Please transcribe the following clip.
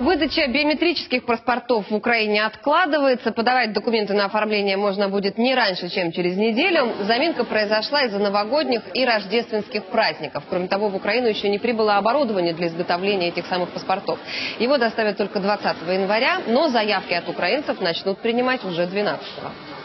Выдача биометрических паспортов в Украине откладывается. Подавать документы на оформление можно будет не раньше, чем через неделю. Заминка произошла из-за новогодних и рождественских праздников. Кроме того, в Украину еще не прибыло оборудование для изготовления этих самых паспортов. Его доставят только 20 января, но заявки от украинцев начнут принимать уже 12 -го.